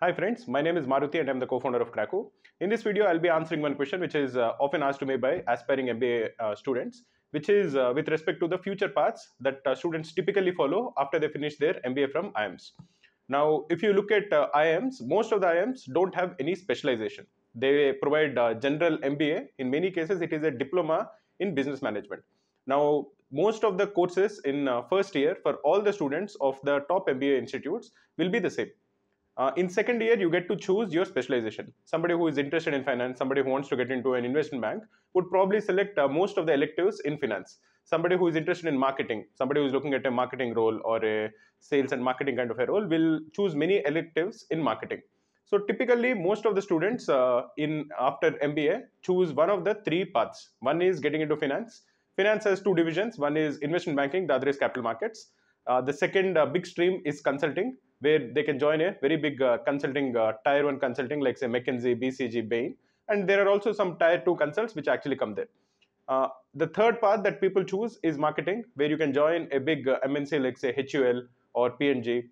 Hi friends, my name is Maruti and I'm the co-founder of Cracku. In this video, I'll be answering one question which is uh, often asked to me by aspiring MBA uh, students, which is uh, with respect to the future paths that uh, students typically follow after they finish their MBA from IIMs. Now, if you look at uh, IIMs, most of the IIMs don't have any specialization. They provide uh, general MBA. In many cases, it is a diploma in business management. Now, most of the courses in first year for all the students of the top MBA institutes will be the same uh, in second year, you get to choose your specialization. Somebody who is interested in finance, somebody who wants to get into an investment bank, would probably select uh, most of the electives in finance. Somebody who is interested in marketing, somebody who is looking at a marketing role or a sales and marketing kind of a role, will choose many electives in marketing. So typically, most of the students uh, in after MBA choose one of the three paths. One is getting into finance. Finance has two divisions. One is investment banking. The other is capital markets. Uh, the second uh, big stream is consulting where they can join a very big uh, consulting, uh, tier one consulting like say McKinsey, BCG, Bain. And there are also some tier two consults which actually come there. Uh, the third path that people choose is marketing, where you can join a big uh, MNC like say HUL or P&G.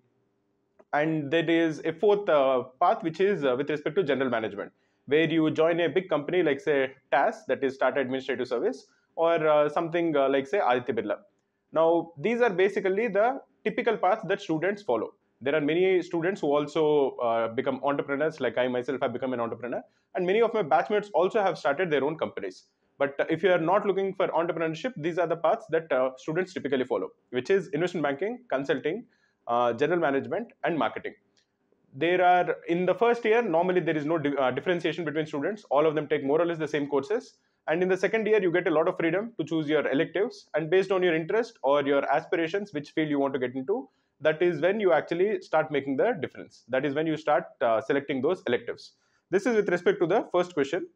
There is a fourth uh, path which is uh, with respect to general management, where you join a big company like say TAS, that is Tata Administrative Service, or something like say Aditya Birla. Now, these are basically the typical paths that students follow there are many students who also uh, become entrepreneurs like i myself have become an entrepreneur and many of my batchmates also have started their own companies. But if you are not looking for entrepreneurship these are the paths that uh, students typically follow which is investment banking consulting uh, general management and marketing. There are in the first year normally there is no di- uh, differentiation between students. All of them take more or less the same courses. And in the second year you get a lot of freedom to choose your electives. And based on your interest or your aspirations which field you want to get into that is when you actually start making the difference. That is when you start uh, selecting those electives. This is with respect to the first question.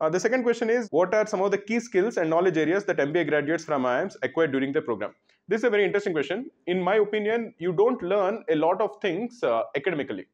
Uh, the second question is what are some of the key skills and knowledge areas that MBA graduates from IIMs acquired during the program? This is a very interesting question. In my opinion, you don't learn a lot of things uh, academically.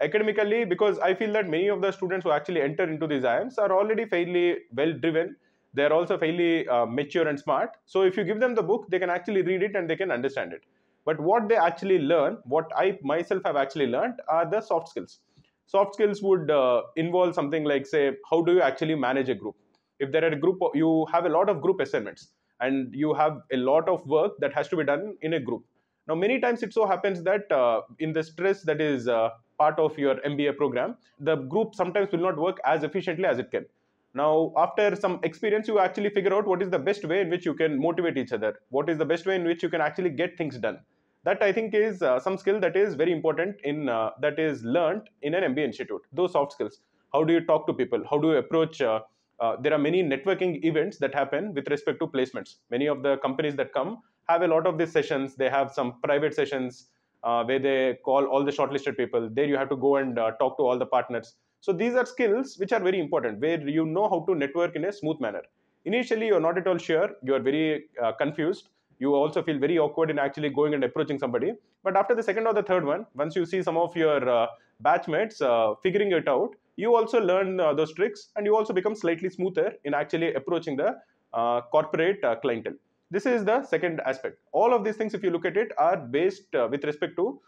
Academically, because I feel that many of the students who actually enter into these IIMs are already fairly well driven. They're also fairly uh, mature and smart. So if you give them the book, they can actually read it and they can understand it but what they actually learn, what I myself have actually learned, are the soft skills. Soft skills would uh, involve something like, say, how do you actually manage a group? If there are a group, you have a lot of group assignments and you have a lot of work that has to be done in a group. Now, many times it so happens that uh, in the stress that is uh, part of your MBA program, the group sometimes will not work as efficiently as it can. Now, after some experience, you actually figure out what is the best way in which you can motivate each other. What is the best way in which you can actually get things done that i think is uh, some skill that is very important in uh, that is learned in an mba institute those soft skills. How do you talk to people? How do you approach uh, uh, there are many networking events that happen with respect to placements. Many of the companies that come have a lot of these sessions. They have some private sessions uh, where they call all the shortlisted people. There you have to go and talk to all the partners. So these are skills which are very important where you know how to network in a smooth manner. Initially you're not at all sure. You're very confused you also feel very awkward in actually going and approaching somebody. But after the second or the third one, once you see some of your uh, batchmates uh, figuring it out, you also learn uh, those tricks and you also become slightly smoother in actually approaching the uh, corporate uh, clientele. This is the second aspect. All of these things, if you look at it, are based uh, with respect to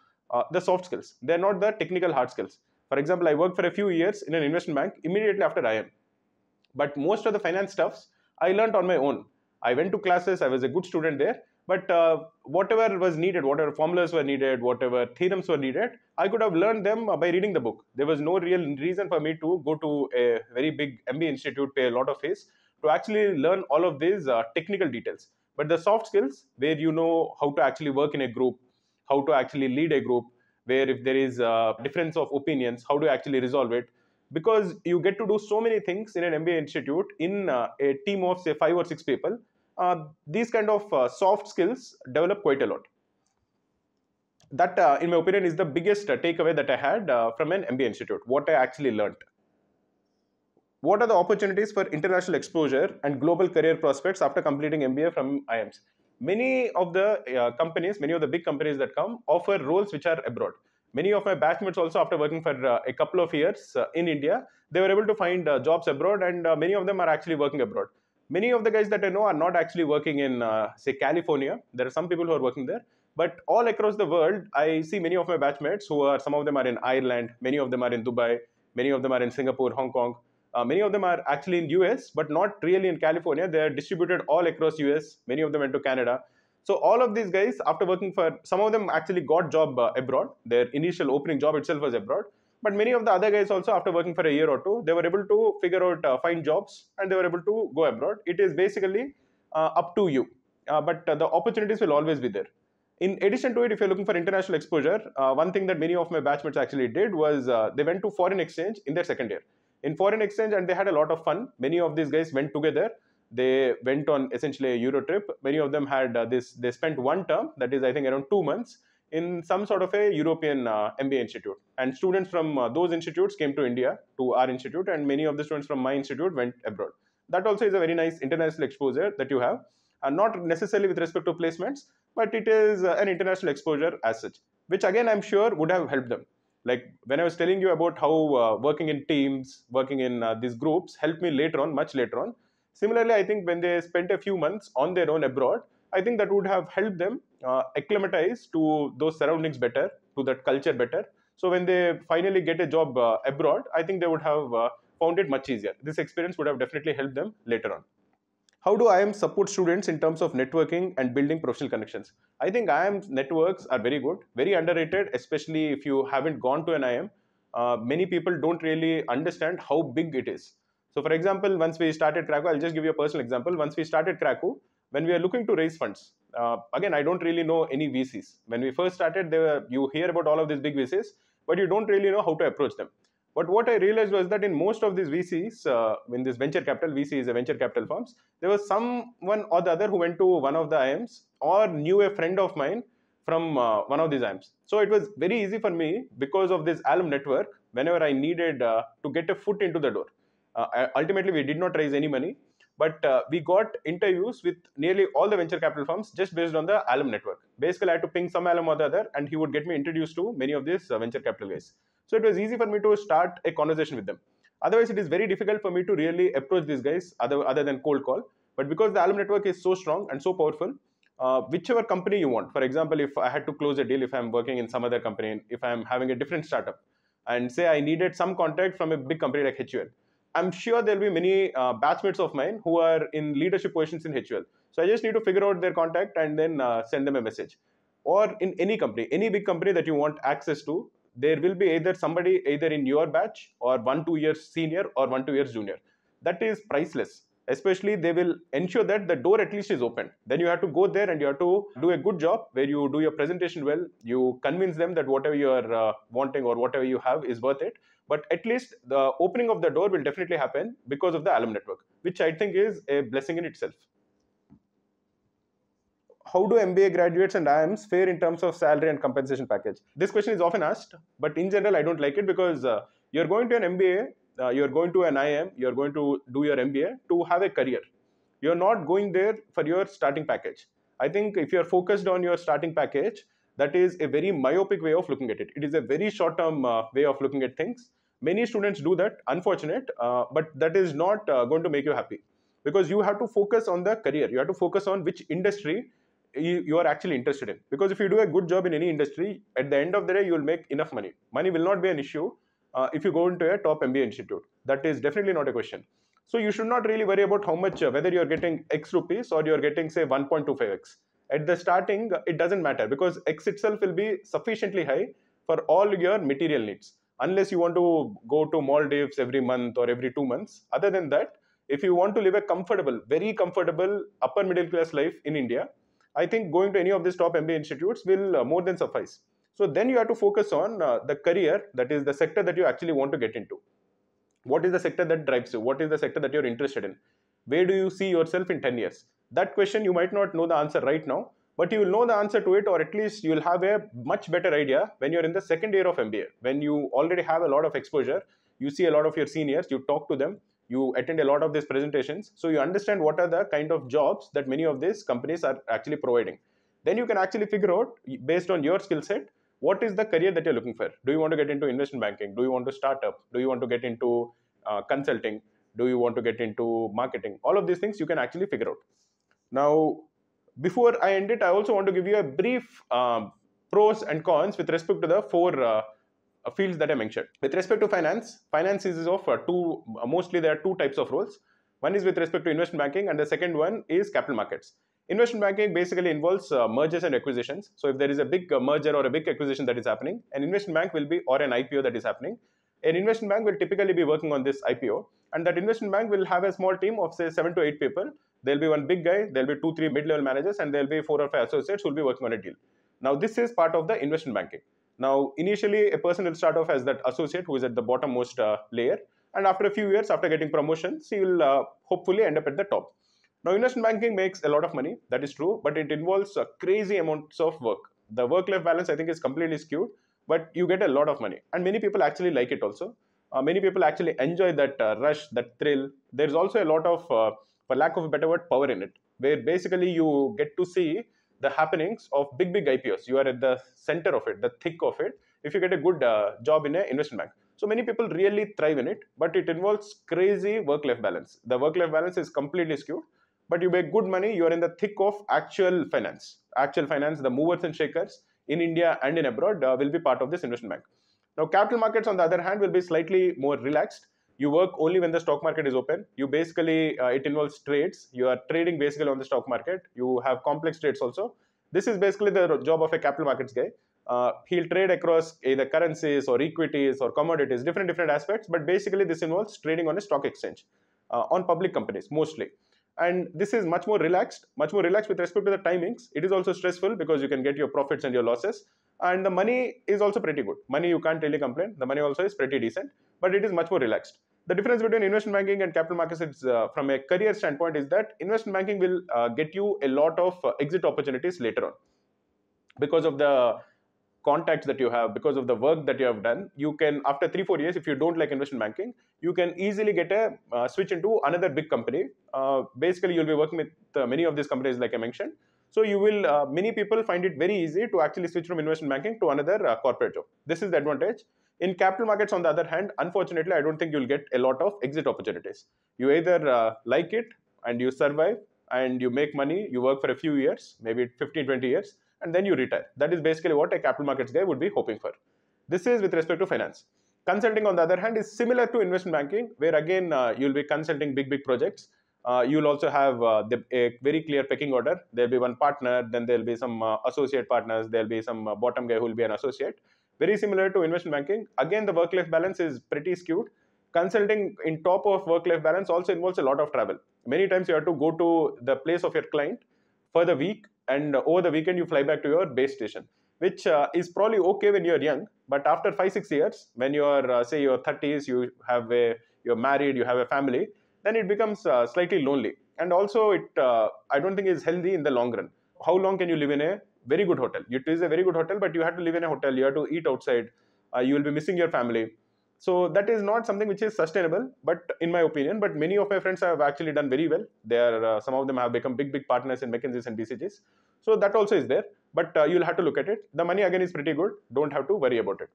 the soft skills. They're not the technical hard skills. For example, I worked for a few years in an investment bank immediately after IIM. But most of the finance stuffs I learned on my own I went to classes, I was a good student there, but uh, whatever was needed, whatever formulas were needed, whatever theorems were needed, I could have learned them by reading the book. There was no real reason for me to go to a very big MBA institute, pay a lot of fees to actually learn all of these uh, technical details. But the soft skills, where you know how to actually work in a group, how to actually lead a group, where if there is a difference of opinions, how to actually resolve it, because you get to do so many things in an MBA institute in uh, a team of say five or six people. Uh, these kind of uh, soft skills develop quite a lot. That, uh, in my opinion, is the biggest takeaway that I had from an MBA institute. What I actually learned. What are the opportunities for international exposure and global career prospects after completing MBA from IIMs? Many of the uh, companies, many of the big companies that come offer roles which are abroad many of my batchmates also after working for uh, a couple of years uh, in india they were able to find uh, jobs abroad and uh, many of them are actually working abroad many of the guys that i know are not actually working in uh, say california there are some people who are working there But all across the world, I see many of my batchmates who are some of them are in Ireland, many of them are in Dubai, many of them are in Singapore, Hong Kong. Uh, many of them are actually in US, but not really in California. They are distributed all across US. Many of them went to Canada. So all of these guys, after working for some of them, actually got job uh, abroad. Their initial opening job itself was abroad. But many of the other guys also, after working for a year or two, they were able to figure out uh, find jobs and they were able to go abroad. It is basically uh, up to you, uh, but uh, the opportunities will always be there. In addition to it, if you're looking for international exposure, one thing that many of my batchmates actually did was they went to foreign exchange in their second year. In foreign exchange and they had a lot of fun. Many of these guys went together. They went on essentially a euro trip. Many of them had uh, this they spent one term that is i think around 2 months in some sort of a european uh, mba institute. And students from uh, those institutes came to india to our institute and many of the students from my institute went abroad. That also is a very nice international exposure that you have and not necessarily with respect to placements but it is uh, an international exposure as such which again i'm sure would have helped them. Like when i was telling you about how uh, working in teams working in uh, these groups helped me later on much later on. Similarly i think when they spent a few months on their own abroad i think that would have helped them uh, acclimatize to those surroundings better to that culture better so when they finally get a job uh, abroad i think they would have uh, found it much easier this experience would have definitely helped them later on how do IIM support students in terms of networking and building professional connections? I think IIM networks are very good, very underrated, especially if you haven't gone to an IIM. Uh, many people don't really understand how big it is. So, for example, once we started Cracku, I'll just give you a personal example. Once we started Cracku, when we are looking to raise funds, uh, again, I don't really know any VCs. When we first started, were, you hear about all of these big VCs, but you don't really know how to approach them. But what I realized was that in most of these VCs, uh, in this venture capital, VC is a venture capital firms, there was someone or the other who went to one of the IIMs or knew a friend of mine from uh, one of these IIMs. So it was very easy for me because of this alum network whenever I needed uh, to get a foot into the door. Uh, ultimately, we did not raise any money, but uh, we got interviews with nearly all the venture capital firms just based on the alum network. Basically, I had to ping some alum or the other, and he would get me introduced to many of these uh, venture capital guys. So it was easy for me to start a conversation with them. Otherwise, it is very difficult for me to really approach these guys other, other than cold call. But because the alum network is so strong and so powerful, uh, whichever company you want, for example, if I had to close a deal, if I'm working in some other company, if I'm having a different startup, and say I needed some contact from a big company like HUL, I'm sure there'll be many uh, batchmates of mine who are in leadership positions in HUL. So I just need to figure out their contact and then uh, send them a message. Or in any company, any big company that you want access to, there will be either somebody either in your batch or one two years senior or one two years junior that is priceless especially they will ensure that the door at least is open. Then you have to go there and you have to do a good job where you do your presentation well. You convince them that whatever you are uh, wanting or whatever you have is worth it. But at least the opening of the door will definitely happen because of the alum network which i think is a blessing in itself. How do MBA graduates and IIMs fare in terms of salary and compensation package? This question is often asked, but in general, I don't like it because uh, you're going to an MBA, uh, you're going to an IIM, you're going to do your MBA to have a career. You're not going there for your starting package. I think if you're focused on your starting package, that is a very myopic way of looking at it. It is a very short term uh, way of looking at things. Many students do that, unfortunate, uh, but that is not uh, going to make you happy because you have to focus on the career. You have to focus on which industry you, you are actually interested in because if you do a good job in any industry at the end of the day you will make enough money money will not be an issue uh, if you go into a top mba institute that is definitely not a question. So you should not really worry about how much uh, whether you're getting x rupees or you're getting say 1.25x at the starting it doesn't matter because x itself will be sufficiently high for all your material needs. Unless you want to go to maldives every month or every two months. Other than that if you want to live a comfortable very comfortable upper middle class life in india I think going to any of these top MBA institutes will uh, more than suffice. So then you have to focus on uh, the career, that is the sector that you actually want to get into. What is the sector that drives you? What is the sector that you're interested in? Where do you see yourself in 10 years? That question you might not know the answer right now, but you will know the answer to it, or at least you will have a much better idea when you're in the second year of MBA, when you already have a lot of exposure, you see a lot of your seniors, you talk to them, you attend a lot of these presentations so you understand what are the kind of jobs that many of these companies are actually providing then you can actually figure out based on your skill set what is the career that you're looking for do you want to get into investment banking do you want to start up do you want to get into uh, consulting do you want to get into marketing all of these things you can actually figure out now before I end it, I also want to give you a brief um, pros and cons with respect to the four uh, fields that I mentioned. With respect to finance, finance is of uh, two, mostly there are two types of roles. One is with respect to investment banking, and the second one is capital markets. Investment banking basically involves uh, mergers and acquisitions. So if there is a big uh, merger or a big acquisition that is happening, an investment bank will be, or an IPO that is happening, an investment bank will typically be working on this IPO, and that investment bank will have a small team of say seven to eight people. There'll be one big guy, there'll be two, three mid-level managers, and there'll be four or five associates who will be working on a deal. Now this is part of the investment banking. Now initially a person will start off as that associate who is at the bottommost uh, layer, and after a few years, after getting promotions, he will uh, hopefully end up at the top. Now investment banking makes a lot of money, that is true, but it involves a crazy amounts of work. The work-life balance I think is completely skewed, but you get a lot of money, and many people actually like it also uh, many people actually enjoy that uh, rush, that thrill. There's also a lot of, uh, for lack of a better word, power in it, where basically you get to see the happenings of big, big IPOs. You are at the center of it, the thick of it. If you get a good uh, job in an investment bank, so many people really thrive in it, but it involves crazy work-life balance. The work-life balance is completely skewed, but you make good money. You are in the thick of actual finance. Actual finance, the movers and shakers in India and in abroad uh, will be part of this investment bank. Now, capital markets, on the other hand, will be slightly more relaxed. You work only when the stock market is open. You basically, uh, it involves trades. You are trading basically on the stock market. You have complex trades also. This is basically the job of a capital markets guy. Uh, he'll trade across either currencies or equities or commodities, different different aspects. But basically, this involves trading on a stock exchange, uh, on public companies mostly. And this is much more relaxed, much more relaxed with respect to the timings. It is also stressful because you can get your profits and your losses. And the money is also pretty good. Money you can't really complain. The money also is pretty decent but it is much more relaxed. The difference between investment banking and capital markets is uh, from a career standpoint is that investment banking will uh, get you a lot of uh, exit opportunities later on. Because of the contacts that you have because of the work that you have done you can after 3 4 years if you don't like investment banking you can easily get a uh, switch into another big company uh, basically you'll be working with uh, many of these companies like i mentioned so you will, uh, many people find it very easy to actually switch from investment banking to another uh, corporate job. This is the advantage. In capital markets, on the other hand, unfortunately, I don't think you'll get a lot of exit opportunities. You either uh, like it and you survive and you make money, you work for a few years, maybe 15, 20 years, and then you retire. That is basically what a capital markets guy would be hoping for. This is with respect to finance. Consulting, on the other hand, is similar to investment banking, where again, uh, you'll be consulting big, big projects uh, you'll also have uh, the, a very clear pecking order. There'll be one partner, then there'll be some uh, associate partners, there'll be some uh, bottom guy who will be an associate. Very similar to investment banking. Again, the work-life balance is pretty skewed. Consulting in top of work-life balance also involves a lot of travel. Many times you have to go to the place of your client for the week, and over the weekend you fly back to your base station, which uh, is probably okay when you're young. But after five six years, when you're uh, say your 30s, you have a you're married, you have a family then it becomes uh, slightly lonely. And also, it uh, I don't think is healthy in the long run. How long can you live in a very good hotel? It is a very good hotel, but you have to live in a hotel. You have to eat outside. Uh, you will be missing your family. So that is not something which is sustainable. But in my opinion, but many of my friends have actually done very well. They are uh, some of them have become big big partners in McKinsey's and BCG's. So that also is there. But uh, you'll have to look at it. The money again is pretty good. Don't have to worry about it.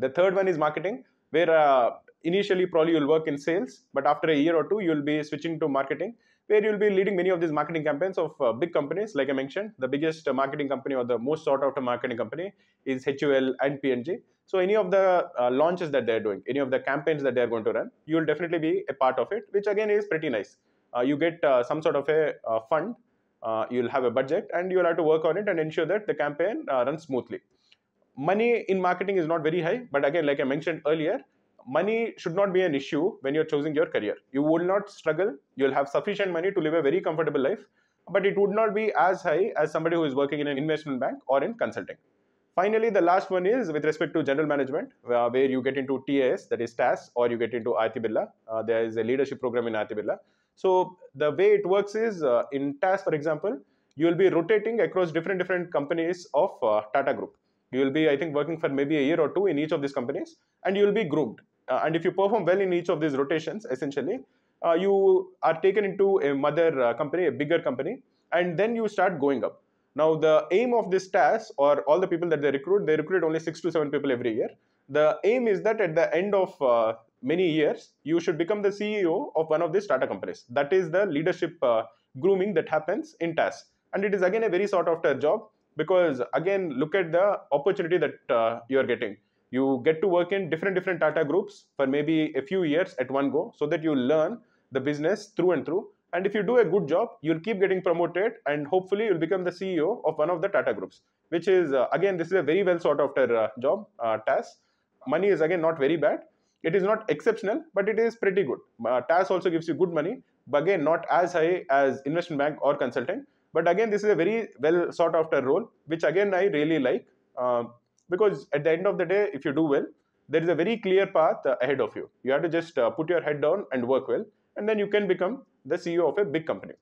The third one is marketing, where uh, initially probably you'll work in sales but after a year or two you'll be switching to marketing where you'll be leading many of these marketing campaigns of uh, big companies like i mentioned the biggest uh, marketing company or the most sought after marketing company is hul and P&G so any of the uh, launches that they're doing any of the campaigns that they're going to run you'll definitely be a part of it which again is pretty nice. Uh, you get uh, some sort of a uh, fund you'll have a budget and you'll have to work on it and ensure that the campaign runs smoothly. Money in marketing is not very high but again like i mentioned earlier money should not be an issue when you're choosing your career. You will not struggle. You'll have sufficient money to live a very comfortable life, but it would not be as high as somebody who is working in an investment bank or in consulting. Finally, the last one is with respect to general management, uh, where you get into TAS, that is TAS, or you get into Aditya Birla. Uh, there is a leadership program in Aditya Birla. So the way it works is uh, in TAS, for example, you will be rotating across different different companies of uh, Tata Group. You will be, I think, working for maybe a year or two in each of these companies, and you will be groomed and if you perform well in each of these rotations, essentially, uh, you are taken into a mother uh, company, a bigger company, and then you start going up. Now, the aim of this TAS or all the people that they recruit, they recruit only six to seven people every year. The aim is that at the end of uh, many years, you should become the CEO of one of these Tata companies. That is the leadership uh, grooming that happens in TAS. and it is again a very sought after job because again look at the opportunity that uh, you are getting you get to work in different different tata groups for maybe a few years at one go so that you learn the business through and through. And if you do a good job you'll keep getting promoted and hopefully you'll become the ceo of one of the tata groups which is uh, again this is a very well sought after uh, job uh, TAS money is again not very bad. It is not exceptional but it is pretty good. Uh, TAS also gives you good money but again not as high as investment bank or consulting but again this is a very well sought after role which again i really like. Uh, because at the end of the day if you do well there is a very clear path uh, ahead of you. You have to just uh, put your head down and work well and then you can become the ceo of a big company.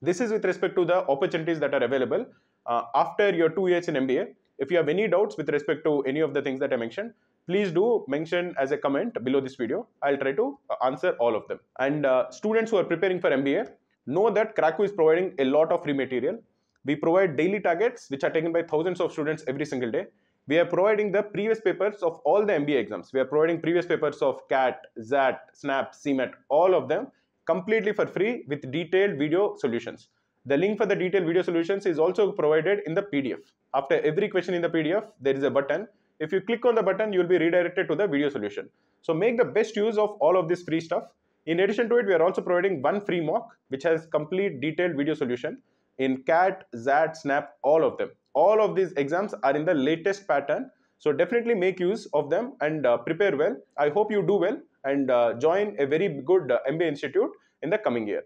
This is with respect to the opportunities that are available uh, after your two years in mba if you have any doubts with respect to any of the things that i mentioned please do mention as a comment below this video. I'll try to uh, answer all of them. And uh, students who are preparing for mba know that Cracku is providing a lot of free material. We provide daily targets which are taken by thousands of students every single day. We are providing the previous papers of all the MBA exams. We are providing previous papers of CAT, XAT, SNAP, CMAT, all of them completely for free with detailed video solutions. The link for the detailed video solutions is also provided in the PDF. After every question in the PDF, there is a button. If you click on the button, you will be redirected to the video solution. So make the best use of all of this free stuff in addition to it, we are also providing one free mock, which has complete detailed video solution in CAT, XAT, SNAP, all of them. All of these exams are in the latest pattern. So definitely make use of them and uh, prepare well. I hope you do well and uh, join a very good uh, MBA institute in the coming year.